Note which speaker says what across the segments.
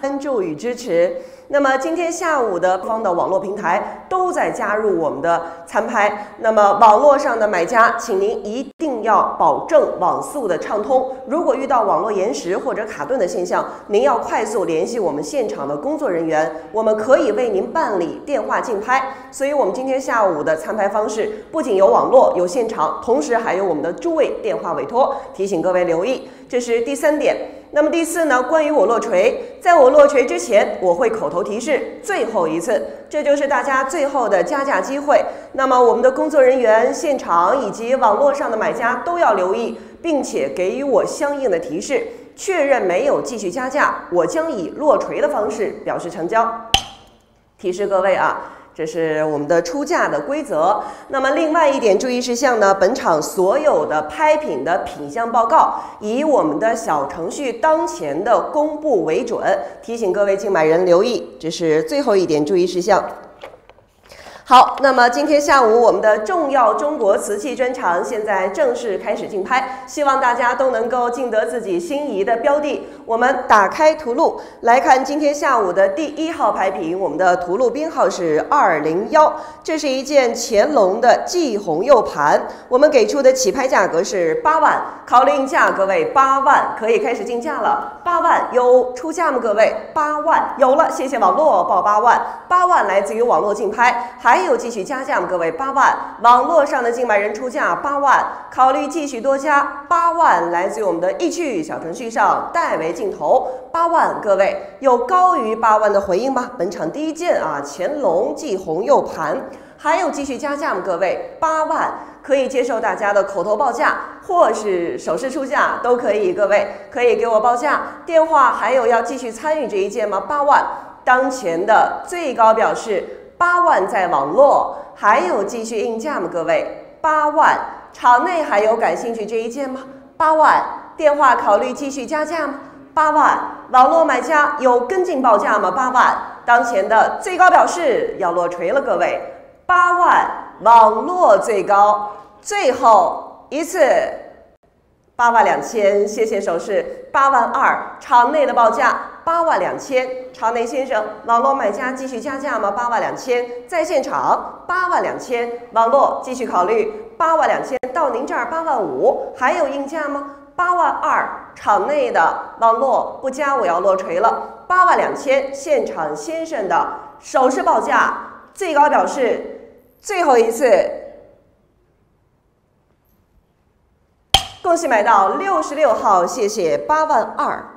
Speaker 1: 关注与支持。那么今天下午的方的网络平台都在加入我们的参拍。那么网络上的买家，请您一定要保证网速的畅通。如果遇到网络延时或者卡顿的现象，您要快速联系我们现场的工作人员，我们可以为您办理电话竞拍。所以，我们今天下午的参拍方式不仅有网络、有现场，同时还有我们的诸位电话委托。提醒各位留意，这是第三点。那么第四呢？关于我落锤，在我落锤之前，我会口头提示最后一次，这就是大家最后的加价机会。那么我们的工作人员、现场以及网络上的买家都要留意，并且给予我相应的提示，确认没有继续加价，我将以落锤的方式表示成交。提示各位啊。这是我们的出价的规则。那么，另外一点注意事项呢？本场所有的拍品的品相报告以我们的小程序当前的公布为准。提醒各位竞买人留意，这是最后一点注意事项。好，那么今天下午我们的重要中国瓷器专场现在正式开始竞拍，希望大家都能够竞得自己心仪的标的。我们打开图录来看今天下午的第一号拍品，我们的图录编号是二零幺，这是一件乾隆的霁红釉盘，我们给出的起拍价格是八万，考虑价，各位八万可以开始竞价了，八万有出价吗？各位八万有了，谢谢网络报八万，八万来自于网络竞拍，还。还有继续加价吗？各位八万，网络上的竞买人出价八万，考虑继续多加八万，来自于我们的易趣小程序上代为镜头八万，各位有高于八万的回应吗？本场第一件啊，乾隆霁红釉盘，还有继续加价吗？各位八万可以接受大家的口头报价或是手势出价都可以，各位可以给我报价电话，还有要继续参与这一件吗？八万当前的最高表示。八万在网络。还有继续应价吗？各位，八万。场内还有感兴趣这一件吗？八万。电话考虑继续加价吗？八万。网络买家有跟进报价吗？八万。当前的最高表示要落锤了，各位，八万。网络最高，最后一次。八万两千，谢谢手势，八万二。场内的报价。八万两千，场内先生，网络买家继续加价吗？八万两千，在现场八万两千，网络继续考虑八万两千，到您这儿八万五，还有应价吗？八万二，场内的网络不加，我要落锤了。八万两千，现场先生的首饰报价，最高表示，最后一次，恭喜买到六十六号，谢谢八万二。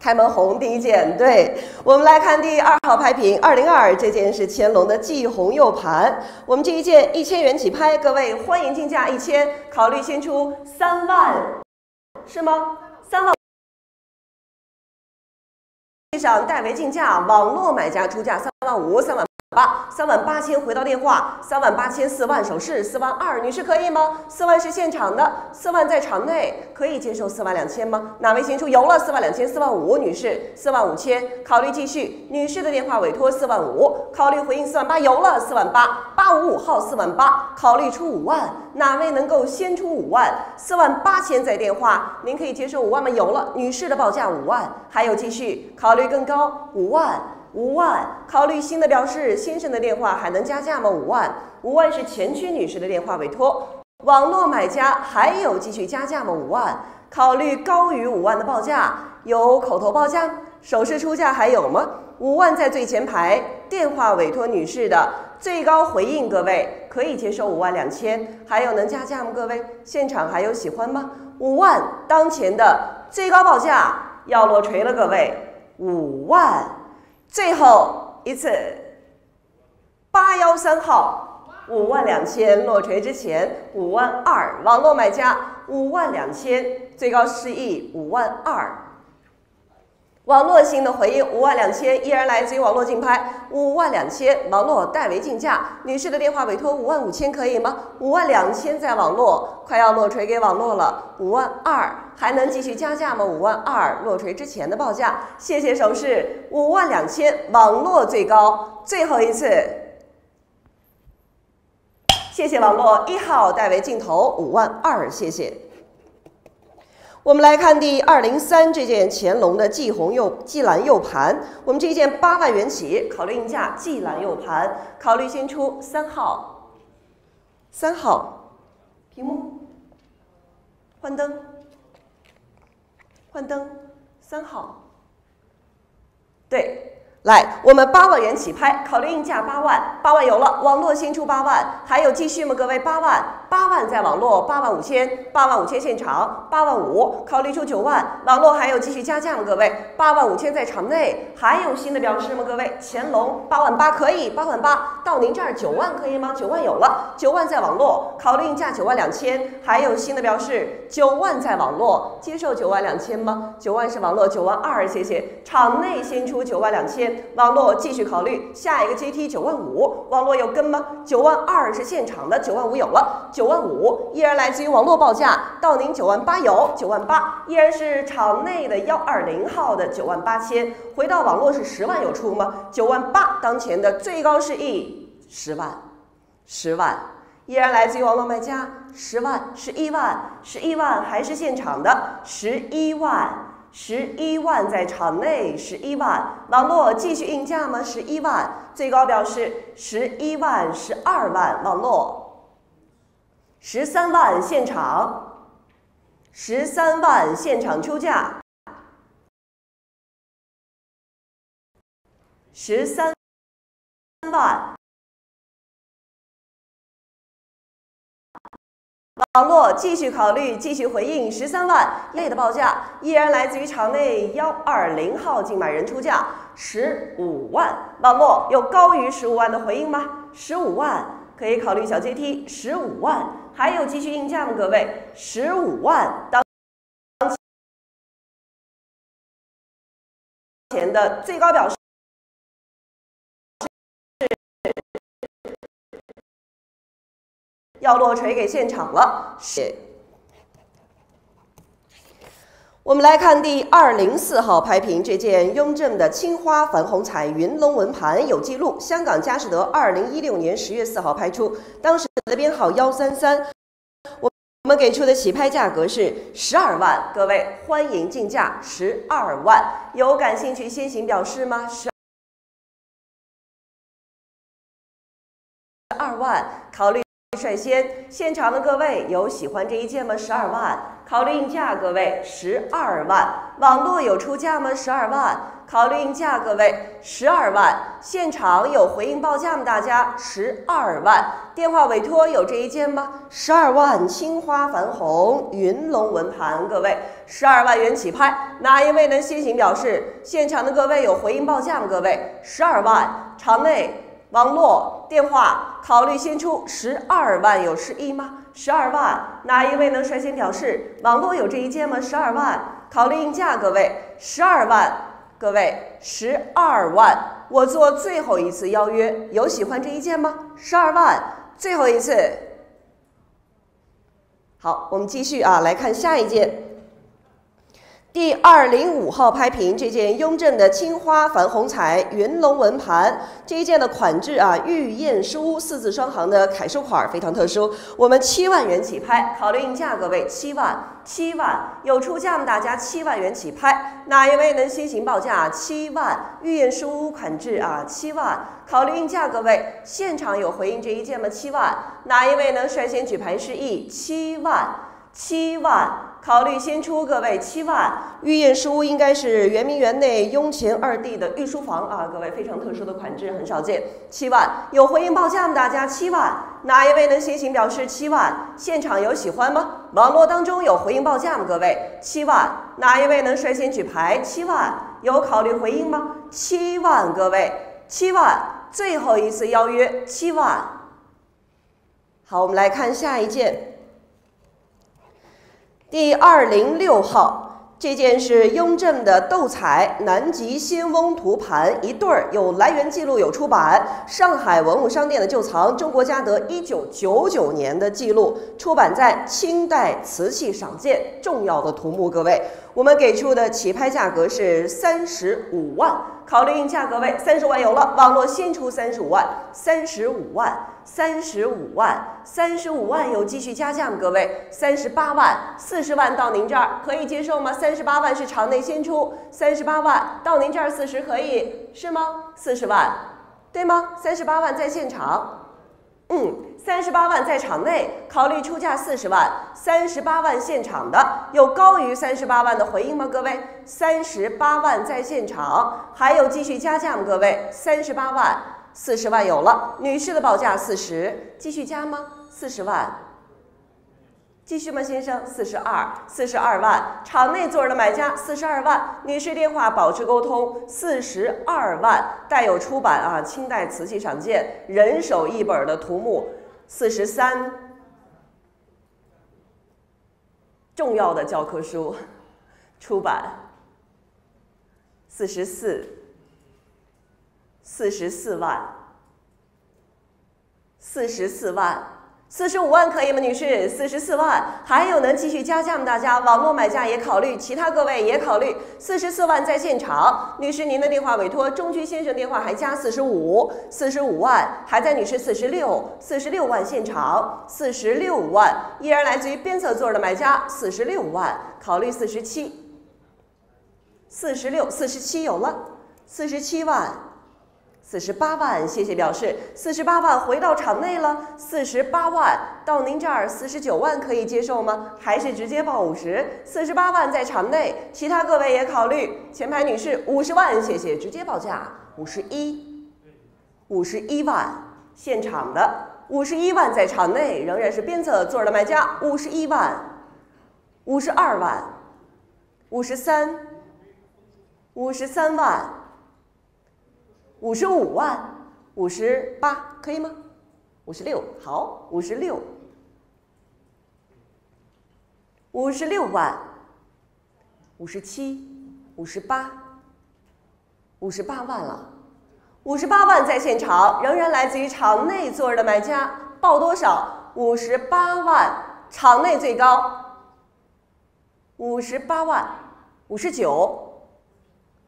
Speaker 1: 开门红第一件，对我们来看第二号拍品二零二，这件是乾隆的霁红釉盘，我们这一件一千元起拍，各位欢迎竞价一千，考虑先出三万，是吗？三万，上代为竞价，网络买家出价三万五，三万。八三万八千回到电话，三万八千四万手势，四万二女士可以吗？四万是现场的，四万在场内可以接受四万两千吗？哪位先出？有了四万两千，四万五女士，四万五千考虑继续。女士的电话委托四万五，考虑回应四万八，有了四万八八五五号四万八考虑出五万，哪位能够先出五万？四万八千在电话，您可以接受五万吗？有了，女士的报价五万，还有继续考虑更高五万。五万，考虑新的表示，先生的电话还能加价吗？五万，五万是前区女士的电话委托，网络买家还有继续加价吗？五万，考虑高于五万的报价，有口头报价，手势出价还有吗？五万在最前排，电话委托女士的最高回应，各位可以接受五万两千，还有能加价吗？各位现场还有喜欢吗？五万当前的最高报价要落锤了，各位五万。最后一次，八幺三号五万两千落锤之前五万二，网络买家五万两千，最高示意五万二。网络型的回应五万两千，依然来自于网络竞拍五万两千，网络代为竞价。女士的电话委托五万五千可以吗？五万两千在网络，快要落锤给网络了。五万二还能继续加价吗？五万二落锤之前的报价，谢谢手势。五万两千，网络最高，最后一次，谢谢网络一号代为镜头五万二，谢谢。我们来看第二零三这件乾隆的霁红釉霁蓝釉盘，我们这件八万元起，考虑硬价霁蓝釉盘，考虑先出三号，三号，屏幕，换灯，换灯，三号，对。来，我们八万元起拍，考虑硬价八万，八万有了，网络新出八万，还有继续吗？各位，八万，八万在网络，八万五千，八万五千现场，八万五，考虑出九万，网络还有继续加价吗？各位，八万五千在场内，还有新的表示吗？各位，乾隆八万八可以，八万八到您这儿九万可以吗？九万有了，九万在网络，考虑价九万两千，还有新的表示，九万在网络，接受九万两千吗？九万是网络，九万二，谢谢，场内先出九万两千。网络继续考虑下一个阶梯九万五，网络有跟吗？九万二是现场的，九万五有了，九万五依然来自于网络报价，到您九万八有，九万八依然是场内的幺二零号的九万八千，回到网络是十万有出吗？九万八当前的最高是一十万，十万依然来自于网络卖家，十万十一万十一万还是现场的十一万。十一万在场内，十一万网络继续应价吗？十一万最高表示十一万十二万网络，十三万现场，十三万现场出价，十三万。网络继续考虑，继续回应十三万类的报价，依然来自于场内幺二零号竞买人出价十五万。网络有高于十五万的回应吗？十五万可以考虑小阶梯，十五万还有继续应价吗？各位，十五万当前的最高表示。要落锤给现场了，是。我们来看第二零四号拍品，这件雍正的青花矾红彩云龙纹盘有记录，香港佳士得二零一六年十月四号拍出，当时的编号幺三三，我我们给出的起拍价格是十二万，各位欢迎竞价十二万，有感兴趣先行表示吗？十二万，考虑。率先，现场的各位有喜欢这一件吗？十二万，考虑应价，各位十二万。网络有出价吗？十二万，考虑应价，各位十二万。现场有回应报价吗？大家十二万。电话委托有这一件吗？十二万，青花矾红云龙纹盘，各位十二万元起拍，哪一位能先行表示？现场的各位有回应报价吗？各位十二万，场内。网络电话考虑先出十二万有示意吗？十二万哪一位能率先表示？网络有这一件吗？十二万考虑应价，各位十二万，各位十二万，我做最后一次邀约，有喜欢这一件吗？十二万，最后一次。好，我们继续啊，来看下一件。第二零五号拍品，这件雍正的青花矾红彩云龙纹盘，这一件的款制啊，玉燕书四字双行的楷书款，非常特殊。我们七万元起拍，考虑应价，各位七万，七万有出价吗？大家七万元起拍，哪一位能先行报价？七万，玉燕书款制啊，七万，考虑应价，各位现场有回应这一件吗？七万，哪一位能率先举牌示意？七万，七万。考虑先出各位七万，御印书应该是圆明园内雍乾二帝的御书房啊，各位非常特殊的款制，很少见。七万有回应报价吗？大家七万，哪一位能先行表示七万？现场有喜欢吗？网络当中有回应报价吗？各位七万，哪一位能率先举牌？七万有考虑回应吗？七万，各位七万，最后一次邀约七万。好，我们来看下一件。第二零六号，这件是雍正的斗彩南极仙翁图盘一对儿，有来源记录，有出版，上海文物商店的旧藏，中国嘉德一九九九年的记录，出版在清代瓷器赏鉴，重要的图目，各位。我们给出的起拍价格是三十五万，考虑应价格位三十万有了，网络先出三十五万，三十五万，三十五万，三十五万有继续加价吗？各位，三十八万，四十万到您这儿可以接受吗？三十八万是场内先出，三十八万到您这儿四十可以是吗？四十万，对吗？三十八万在现场。嗯，三十八万在场内，考虑出价四十万，三十八万现场的有高于三十八万的回应吗？各位，三十八万在现场，还有继续加价吗？各位，三十八万，四十万有了，女士的报价四十，继续加吗？四十万。继续吗，先生？四十二，四十二万，场内座的买家四十二万，女士电话保持沟通，四十二万，带有出版啊，清代瓷器赏鉴，人手一本的图目，四十三，重要的教科书，出版，四十四，四十四万，四十四万。四十五万可以吗，女士？四十四万，还有能继续加价吗？大家，网络买家也考虑，其他各位也考虑。四十四万在现场，女士您的电话委托，中区先生电话还加四十五，四十五万还在，女士四十六，四十六万现场，四十六万依然来自于边侧座的买家，四十六万考虑四十七，四十六，四十七有了，四十七万。四十八万，谢谢表示。四十八万回到场内了。四十八万到您这儿，四十九万可以接受吗？还是直接报五十？四十八万在场内，其他各位也考虑。前排女士，五十万，谢谢，直接报价五十一，五十一万，现场的五十一万在场内，仍然是边侧座的买家，五十一万，五十二万，五十三，五十三万。五十五万，五十八可以吗？五十六好，五十六，五十六万，五十七，五十八，五十八万了，五十八万在现场，仍然来自于场内座的买家，报多少？五十八万，场内最高，五十八万，五十九。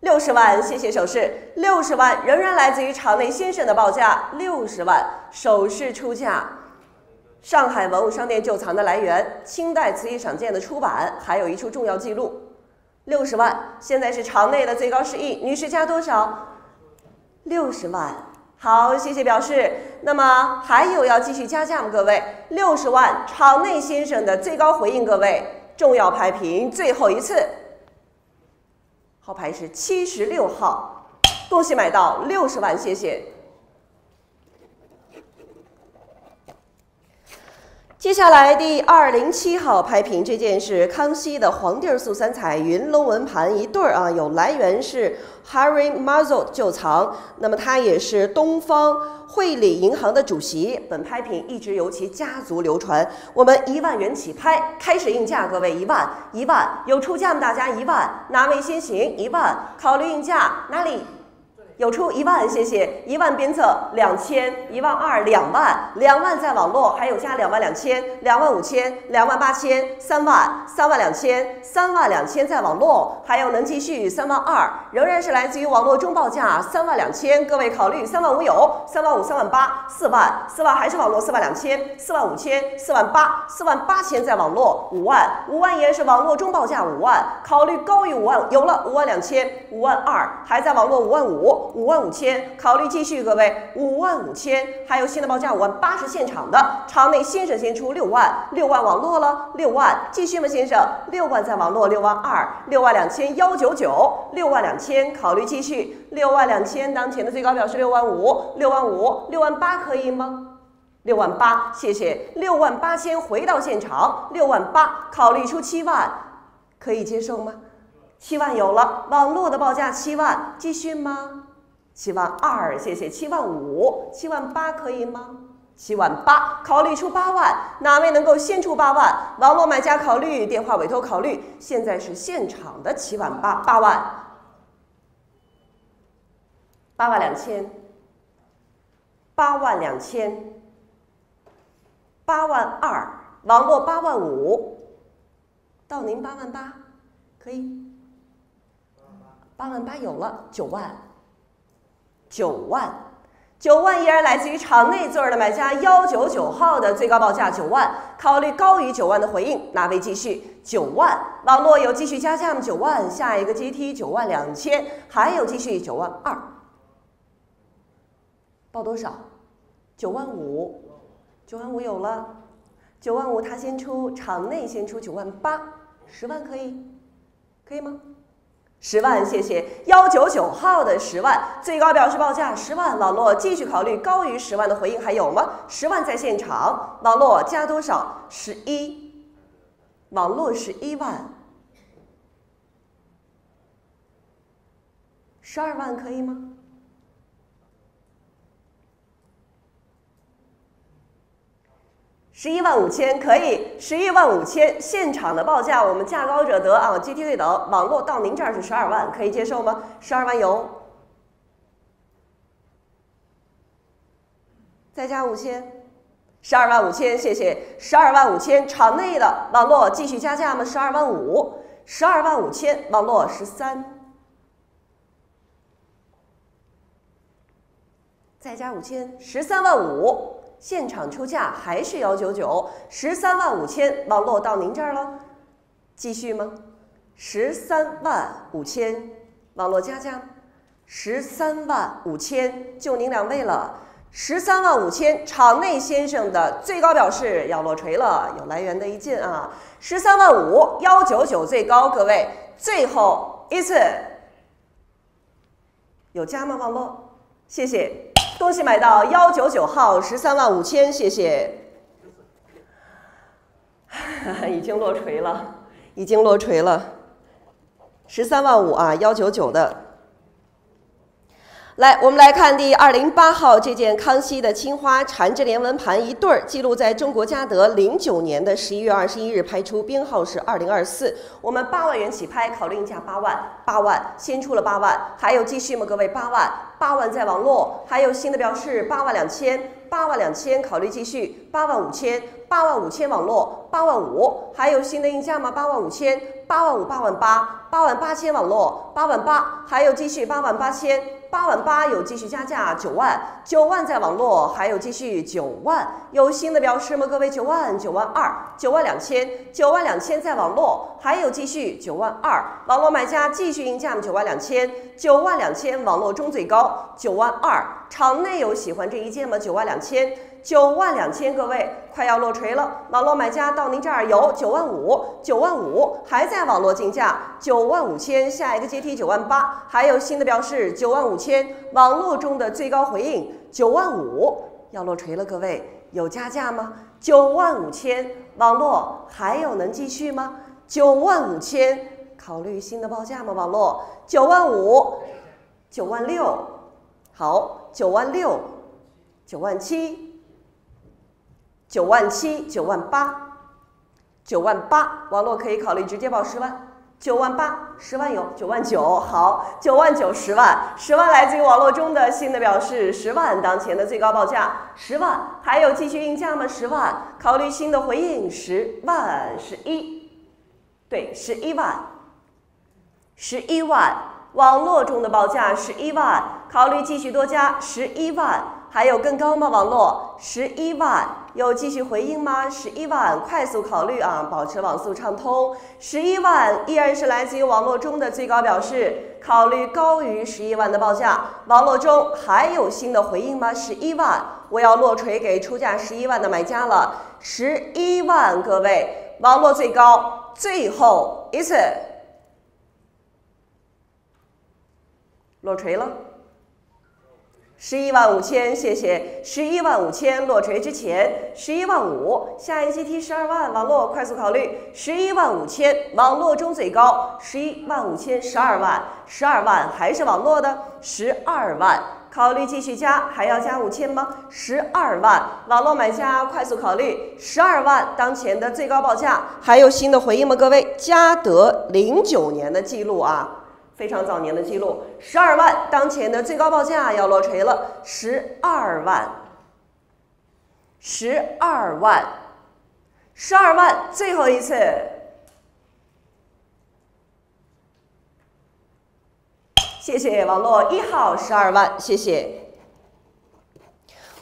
Speaker 1: 六十万，谢谢首饰。六十万仍然来自于场内先生的报价，六十万首饰出价。上海文物商店旧藏的来源，清代瓷器赏鉴的出版，还有一处重要记录。六十万，现在是场内的最高示意，女士加多少？六十万。好，谢谢表示。那么还有要继续加价吗？各位，六十万场内先生的最高回应，各位重要拍屏，最后一次。号牌是七十六号，恭喜买到六十万，谢谢。接下来第二零七号拍屏，这件是康熙的黄地素三彩云龙纹盘一对儿啊，有来源是 Harry Mazel 旧藏，那么他也是东方汇理银行的主席。本拍品一直由其家族流传。我们一万元起拍，开始应价，各位一万一万有出价吗？大家一万，哪位先行？一万，考虑应价哪里？有出一万，谢谢。一万边侧两千一万二两万。两万在网络还有加两万两千两万五千两万八千三万三万两千三万两千在网络还有能继续三万二仍然是来自于网络中报价三万两千。各位考虑三万五有三万五三万八四万四万还是网络四万两千四万五千四万八四万八千在网络五万五万也是网络中报价五万。考虑高于五万有了五万两千五万二还在网络五万五。五万五千，考虑继续，各位五万五千，还有新的报价五万八是现场的，场内先生先出六万，六万网络了，六万继续吗，先生？六万在网络，六万二，六万两千幺九九，六万两千，考虑继续，六万两千，当前的最高表是六万五，六万五，六万八可以吗？六万八，谢谢，六万八千回到现场，六万八，考虑出七万，可以接受吗？七万有了，网络的报价七万，继续吗？七万二，谢谢。七万五，七万八可以吗？七万八，考虑出八万，哪位能够先出八万？网络买家考虑，电话委托考虑。现在是现场的七万八，八万，八万两千，八万两千，八万二，网络八万五，到您八万八，可以。八万八有了，九万，九万，九万依然来自于场内座儿的买家幺九九号的最高报价九万，考虑高于九万的回应，哪位继续？九万，网络有继续加价吗？九万，下一个阶梯九万两千，还有继续九万二，报多少？九万五，九万五有了，九万五他先出，场内先出九万八，十万可以，可以吗？十万，谢谢幺九九号的十万，最高表示报价十万，网络继续考虑高于十万的回应还有吗？十万在现场，网络加多少？十一，网络十一万，十二万可以吗？十一万五千可以，十一万五千现场的报价，我们价高者得啊阶梯对等，网络到您这儿是十二万，可以接受吗？十二万有，再加五千，十二万五千，谢谢，十二万五千，场内的网络继续加价吗？十二万五，十二万五千，网络十三，再加五千，十三万五。现场出价还是幺九九，十三万五千，网络到您这儿了，继续吗？十三万五千，网络加价，十三万五千，就您两位了，十三万五千，场内先生的最高表示要落锤了，有来源的一件啊，十三万五幺九九最高，各位最后一次，有加吗？网络，谢谢。东西买到幺九九号十三万五千，谢谢。已经落锤了，已经落锤了，十三万五啊，幺九九的。来，我们来看第二零八号这件康熙的青花缠枝莲纹盘一对儿，记录在中国嘉德零九年的十一月二十一日拍出，编号是二零二四。我们八万元起拍，考虑价八万，八万先出了八万，还有继续吗？各位，八万，八万在网络，还有新的表示八万两千，八万两千考虑继续，八万五千，八万五千网络，八万五，还有新的应价吗？八万五千，八万五，八万八，八万八千网络，八万八，还有继续八万八千。八万八有继续加价九万，九万在网络还有继续九万，有新的表示吗？各位九万九万二九万两千九万两千在网络还有继续九万二，网络买家继续应价九万两千九万两千网络中最高九万二，场内有喜欢这一件吗？九万两千。九万两千，各位快要落锤了。网络买家到您这儿有九万五，九万五还在网络竞价九万五千，下一个阶梯九万八，还有新的表示九万五千，网络中的最高回应九万五要落锤了，各位有加价吗？九万五千，网络还有能继续吗？九万五千，考虑新的报价吗？网络九万五，九万六，好，九万六，九万七。九万七，九万八，九万八，网络可以考虑直接报十万。九万八，十万有，九万九，好，九万九，十万，十万来自于网络中的新的表示，十万当前的最高报价，十万，还有继续应价吗？十万，考虑新的回应，十万，十一，对，十一万，十一万，网络中的报价十一万，考虑继续多加十一万，还有更高吗？网络十一万。有继续回应吗？十一万，快速考虑啊，保持网速畅通。十一万依然是来自于网络中的最高表示，考虑高于十一万的报价。网络中还有新的回应吗？十一万，我要落锤给出价十一万的买家了。十一万，各位，网络最高，最后一次落锤了。十一万五千，谢谢。十一万五千落锤之前，十一万五，下一阶梯十二万，网络快速考虑。十一万五千，网络中最高。十一万五千，十二万，十二万还是网络的十二万，考虑继续加，还要加五千吗？十二万，网络买家快速考虑。十二万，当前的最高报价，还有新的回应吗？各位，嘉德零九年的记录啊。非常早年的记录，十二万，当前的最高报价要落锤了，十二万，十二万，十二万，最后一次，谢谢网络一号十二万，谢谢。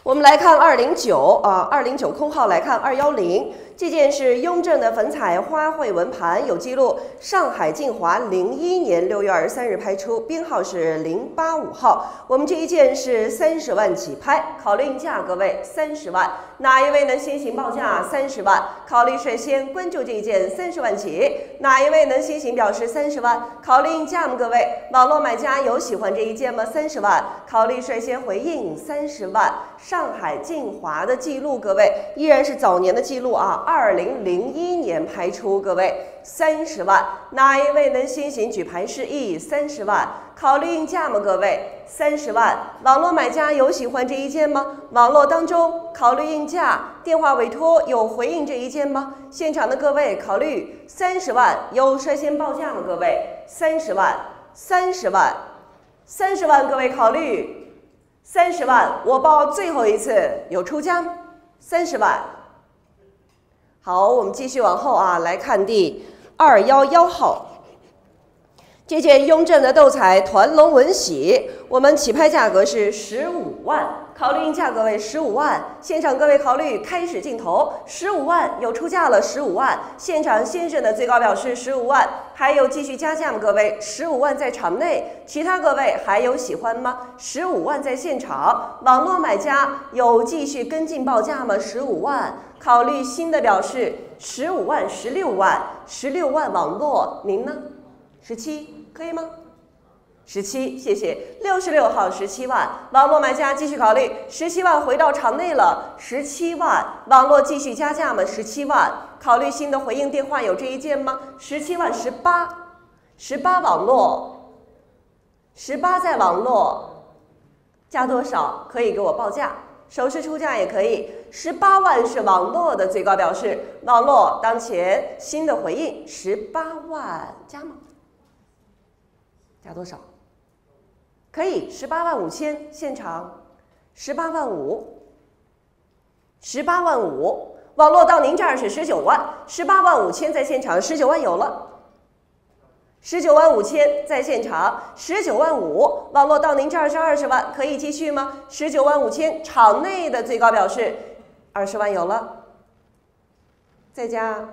Speaker 1: 我们来看二零九啊，二零九空号来看二幺零。这件是雍正的粉彩花卉纹盘，有记录。上海晋华零一年六月二十三日拍出，编号是零八五号。我们这一件是三十万起拍，考虑价格位三十万。哪一位能先行报价三十万？考虑率先关注这一件三十万起。哪一位能先行表示三十万？考虑价吗？各位，网络买家有喜欢这一件吗？三十万，考虑率先回应三十万。上海晋华的记录，各位依然是早年的记录啊。二零零一年拍出，各位三十万，哪一位能先行举牌示意？三十万，考虑应价吗？各位三十万，网络买家有喜欢这一件吗？网络当中考虑应价，电话委托有回应这一件吗？现场的各位考虑三十万，有率先报价吗？各位三十万，三十万，三十万，各位考虑三十万，我报最后一次，有出价吗？三十万。好，我们继续往后啊，来看第二幺幺号，这件雍正的斗彩团龙纹玺，我们起拍价格是十五万，考虑价格为十五万。现场各位考虑开始镜头，十五万有出价了，十五万。现场先生的最高表示十五万，还有继续加价吗？各位，十五万在场内，其他各位还有喜欢吗？十五万在现场，网络买家有继续跟进报价吗？十五万。考虑新的表示，十五万、十六万、十六万网络，您呢？十七可以吗？十七，谢谢。六十六号十七万，网络买家继续考虑，十七万回到场内了，十七万网络继续加价吗？十七万，考虑新的回应电话有这一件吗？十七万十八，十八网络，十八在网络，加多少？可以给我报价。首饰出价也可以，十八万是网络的最高表示，网络当前新的回应十八万加吗？加多少？可以十八万五千，现场十八万五，十八万五，网络到您这儿是十九万，十八万五千在现场，十九万有了。十九万五千在现场，十九万五网络到您这儿是二十万，可以继续吗？十九万五千场内的最高表示二十万有了，再加，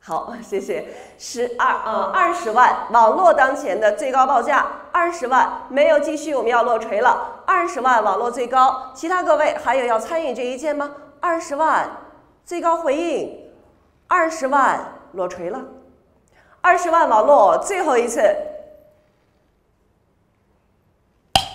Speaker 1: 好，谢谢。十二啊，二十万网络当前的最高报价二十万，没有继续，我们要落锤了。二十万网络最高，其他各位还有要参与这一件吗？二十万最高回应，二十万落锤了。二十万网络最后一次，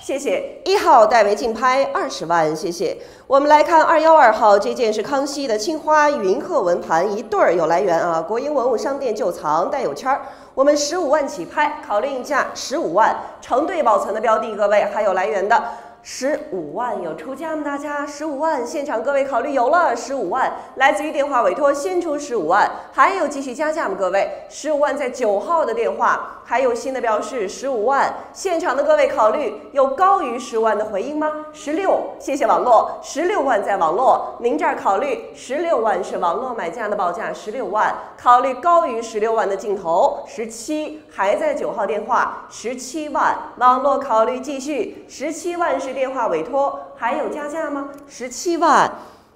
Speaker 1: 谢谢一号戴维竞拍二十万，谢谢。我们来看二幺二号这件是康熙的青花云鹤纹盘一对儿有来源啊，国营文物商店旧藏带有签儿，我们十五万起拍，考虑一下十五万，成对保存的标的，各位还有来源的。十五万有出价吗？大家十五万，现场各位考虑有了十五万，来自于电话委托先出十五万，还有继续加价吗？各位十五万在九号的电话，还有新的表示十五万，现场的各位考虑有高于十万的回应吗？十六，谢谢网络，十六万在网络，您这儿考虑十六万是网络买家的报价，十六万考虑高于十六万的镜头，十七还在九号电话，十七万网络考虑继续，十七万是。电话委托还有加价吗？十七万，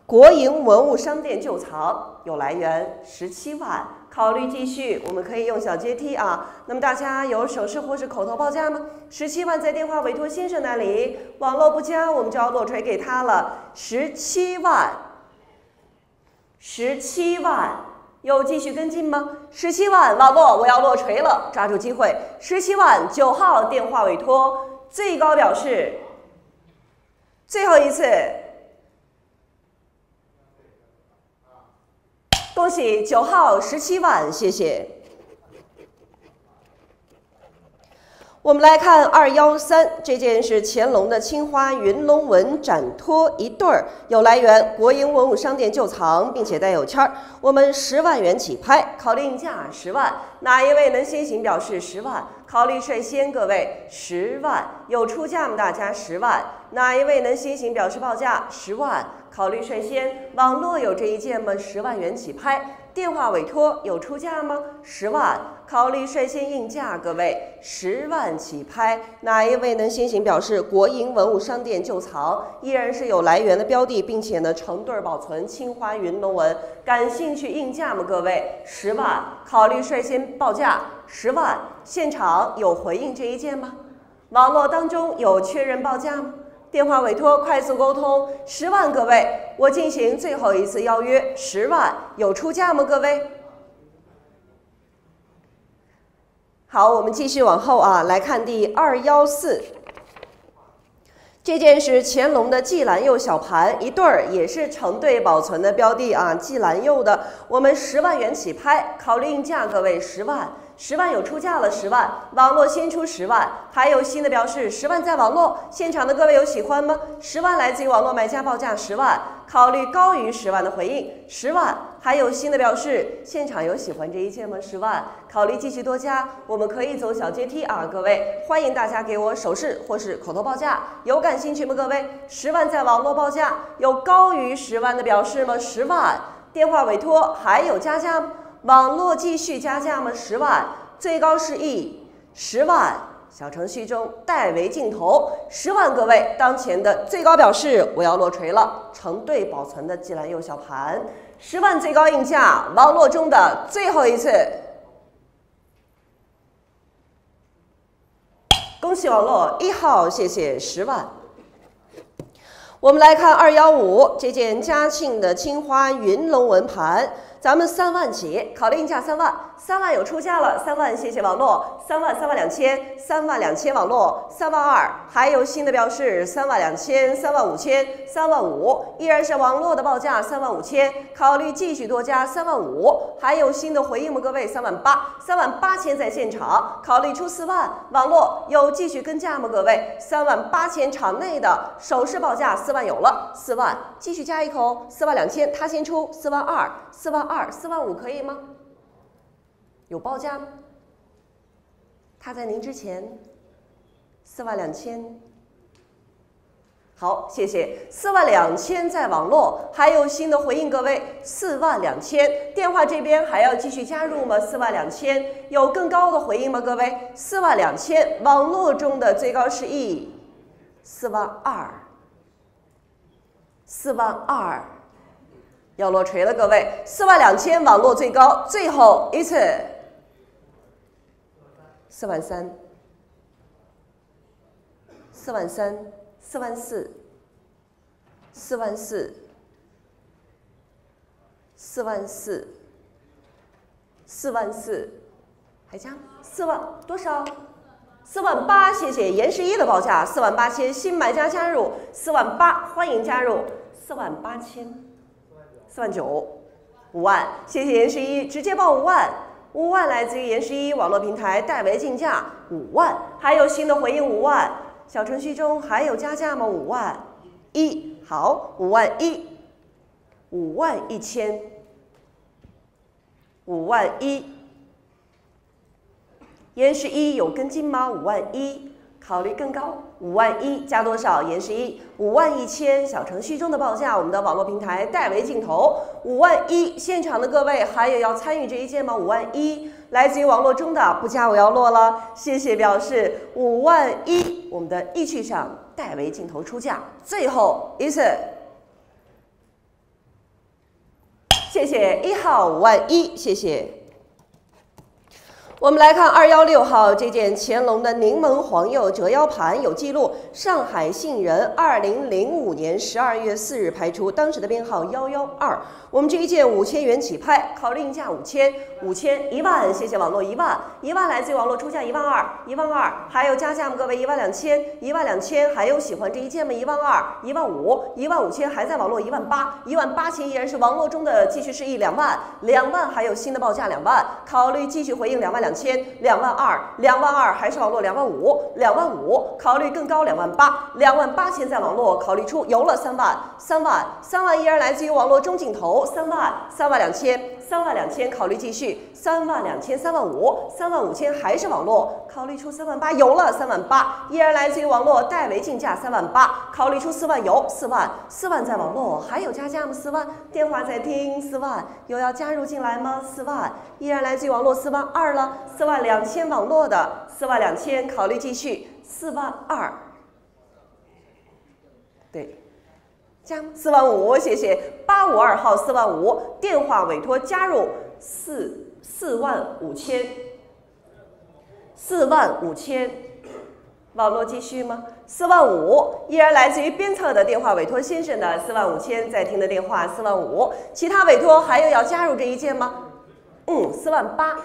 Speaker 1: 国营文物商店旧藏有来源，十七万，考虑继续，我们可以用小阶梯啊。那么大家有手势或是口头报价吗？十七万在电话委托先生那里，网络不加，我们就要落锤给他了。十七万，十七万，有继续跟进吗？十七万，网络我要落锤了，抓住机会。十七万，九号电话委托最高表示。最后一次，恭喜九号十七万，谢谢。我们来看二幺三这件是乾隆的青花云龙纹展托一对儿，有来源，国营文物商店旧藏，并且带有签儿。我们十万元起拍，考虑价十万，哪一位能先行表示十万？考虑率先，各位十万有出价吗？大家十万，哪一位能先行表示报价？十万，考虑率先，网络有这一件吗？十万元起拍。电话委托有出价吗？十万，考虑率先应价，各位十万起拍，哪一位能先行表示？国营文物商店旧藏依然是有来源的标的，并且呢成对保存，青花云龙纹，感兴趣应价吗？各位十万，考虑率先报价十万，现场有回应这一件吗？网络当中有确认报价吗？电话委托快速沟通十万，各位，我进行最后一次邀约，十万有出价吗？各位，好，我们继续往后啊，来看第二幺四，这件是乾隆的季兰釉小盘一对儿，也是成对保存的标的啊，季兰釉的，我们十万元起拍，考虑应价，各位十万。十万有出价了，十万网络先出十万，还有新的表示，十万在网络现场的各位有喜欢吗？十万来自于网络买家报价十万，考虑高于十万的回应十万，还有新的表示，现场有喜欢这一切吗？十万考虑继续多加，我们可以走小阶梯啊，各位欢迎大家给我手势或是口头报价，有感兴趣吗？各位十万在网络报价有高于十万的表示吗？十万电话委托还有加价吗？网络继续加价吗？十万，最高是亿十万。小程序中代为镜头十万，各位当前的最高表示我要落锤了，成对保存的季兰釉小盘，十万最高应价，网络中的最后一次，恭喜网络一号，谢谢十万。我们来看二幺五这件嘉庆的青花云龙纹盘。咱们三万起，考虑应价三万，三万有出价了，三万谢谢网络，三万三万两千，三万两千网络，三万二，还有新的标示，三万两千，三万五千，三万五，依然是网络的报价，三万五千，考虑继续多加三万五，还有新的回应吗？各位，三万八，三万八千在现场，考虑出四万，网络有继续跟价吗？各位，三万八千场内的首饰报价四万有了，四万继续加一口，四万两千他先出，四万二，四万。二四万五可以吗？有报价吗？他在您之前，四万两千。好，谢谢。四万两千在网络还有新的回应，各位，四万两千电话这边还要继续加入吗？四万两千有更高的回应吗？各位，四万两千网络中的最高是亿，四万二，四万二。要落锤了，各位，四万两千网络最高，最后一次，四万三，四万三，四万四，四万四，四万四，四万四，还加四万多少？四万八，谢谢。严十一的报价，四万八千，新买家加入，四万八，欢迎加入，四万八千。四万九，五万，谢谢严十一，直接报五万，五万来自于严十一网络平台代为竞价五万，还有新的回应五万，小程序中还有加价吗？五万。一，好，五万一，五万一千，五万一，严十一有跟进吗？五万一。考虑更高，五万一加多少？延时一五万一千，小程序中的报价，我们的网络平台代为镜头，五万一。现场的各位还有要参与这一件吗？五万一，来自于网络中的不加我要落了，谢谢表示五万一，我们的易趣上代为镜头出价，最后一次，谢谢一号五万一，谢谢。我们来看二幺六号这件乾隆的柠檬黄釉折腰盘，有记录，上海信仁，二零零五年十二月四日拍出，当时的编号幺幺二。我们这一件五千元起拍，考虑价五千，五千一万，谢谢网络一万，一万来自于网络出价一万二，一万二，还有加价吗？各位一万两千，一万两千，还有喜欢这一件吗？一万二，一万五，一万五千还在网络一万八，一万八千依然是网络中的继续示意两万，两万还有新的报价两万，考虑继续回应两万两。两千两万二，两万二还是网络两万五，两万五考虑更高两万八，两万八千在网络考虑出游了三万，三万三万依然来自于网络中镜头三万三万两千。三万两千，考虑继续，三万两千，三万五，三万五千还是网络，考虑出三万八，有了三万八，依然来自于网络，代为竞价三万八，考虑出四万有四万，四万在网络，还有加价吗？四万，电话在听，四万。有要加入进来吗？四万，依然来自于网络，四万二了，四万两千网络的，四万两千，考虑继续，四万二，对。加四万五，谢谢八五二号四万五电话委托加入四四万五千，四万五千，网络继续吗？四万五依然来自于鞭策的电话委托先生的四万五千。在听的电话四万五，其他委托还有要加入这一件吗？嗯，四万八，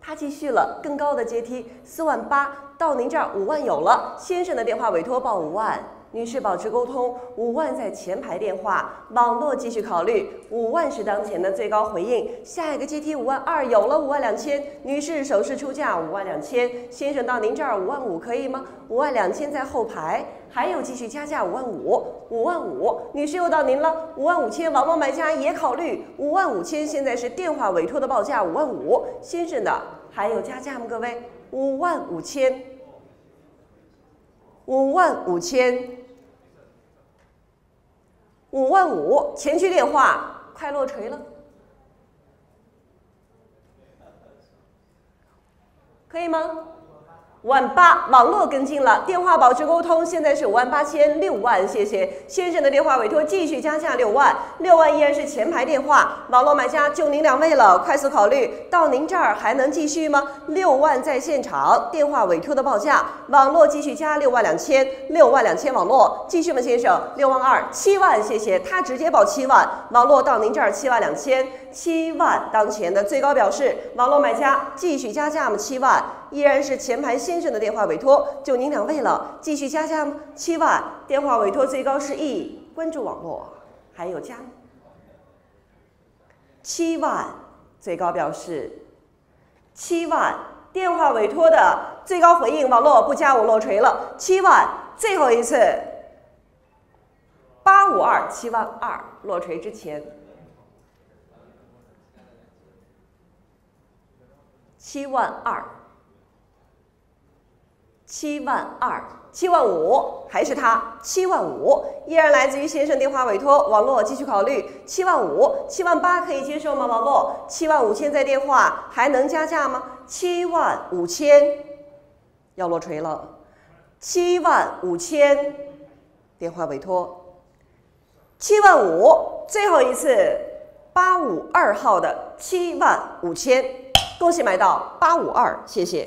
Speaker 1: 他继续了更高的阶梯，四万八。到您这儿五万有了，先生的电话委托报五万。女士保持沟通，五万在前排电话，网络继续考虑，五万是当前的最高回应。下一个阶梯五万二有了五万两千，女士手势出价五万两千，先生到您这儿五万五可以吗？五万两千在后排，还有继续加价五万五，五万五，女士又到您了，五万五千，网络买家也考虑五万五千，现在是电话委托的报价五万五，先生的还有加价吗？各位，五万五千，五万五千。五万五，前去电话快落锤了，可以吗？五万八，网络跟进了，电话保持沟通，现在是五万八千六万，谢谢。先生的电话委托继续加价六万，六万依然是前排电话，网络买家就您两位了，快速考虑到您这儿还能继续吗？六万在现场，电话委托的报价，网络继续加六万两千，六万两千网络。继续吗？先生，六万二七万，谢谢。他直接报七万，网络到您这儿七万两千，七万当前的最高表示，网络买家继续加价吗？七万依然是前排。先生的电话委托就您两位了，继续加价吗？七万电话委托最高是一，关注网络还有加吗七万最高表示七万电话委托的最高回应网络不加我落锤了，七万最后一次八五二七万二落锤之前七万二。七万二，七万五，还是他？七万五，依然来自于先生电话委托，网络继续考虑。七万五，七万八可以接受吗？网络，七万五千在电话还能加价吗？七万五千，要落锤了。七万五千，电话委托。七万五，最后一次，八五二号的七万五千，恭喜买到八五二，谢谢。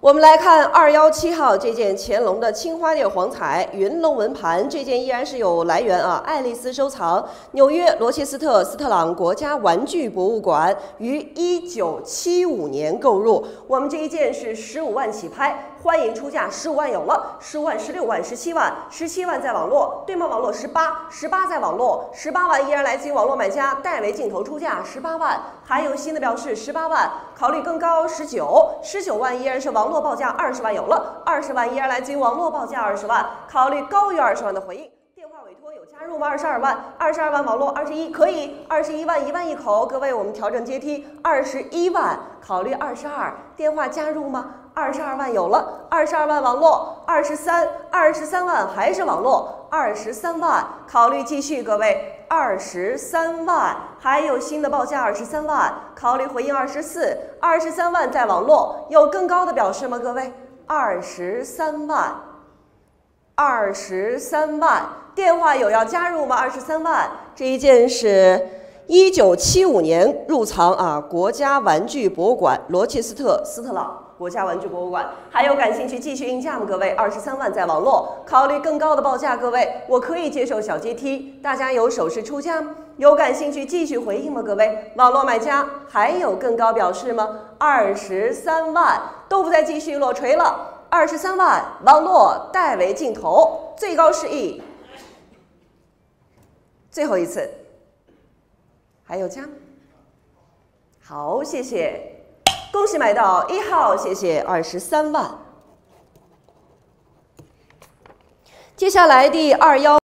Speaker 1: 我们来看二幺七号这件乾隆的青花地黄彩云龙纹盘，这件依然是有来源啊，爱丽丝收藏，纽约罗切斯特斯特朗国家玩具博物馆于一九七五年购入。我们这一件是十五万起拍，欢迎出价，十五万有了，十五万、十六万、十七万，十七万在网络，对吗？网络十八，十八在网络，十八万依然来自于网络买家代为镜头出价十八万，还有新的表示十八万，考虑更高十九，十九万依然是网。络报价二十万有了，二十万依然来自于网络报价二十万，考虑高于二十万的回应。电话委托有加入吗？二十二万，二十二万网络二十一可以，二十一万一万一口。各位，我们调整阶梯，二十一万，考虑二十二，电话加入吗？二十二万有了，二十二万网络二十三，二十三万还是网络二十三万，考虑继续。各位，二十三万还有新的报价二十三万。考虑回应二十四，二十三万在网络有更高的表示吗？各位，二十三万，二十三万，电话有要加入吗？二十三万，这一件是一九七五年入藏啊，国家玩具博物馆罗切斯特斯特朗国家玩具博物馆，还有感兴趣继续应价吗？各位，二十三万在网络，考虑更高的报价，各位，我可以接受小阶梯，大家有手势出价吗？有感兴趣继续回应吗？各位网络买家还有更高表示吗？二十三万都不再继续落锤了，二十三万网络代为镜头最高示意，最后一次还有加？好，谢谢，恭喜买到一号，谢谢二十三万。接下来第二幺。